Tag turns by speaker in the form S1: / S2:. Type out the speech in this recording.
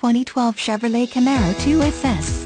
S1: 2012 Chevrolet Camaro 2SS.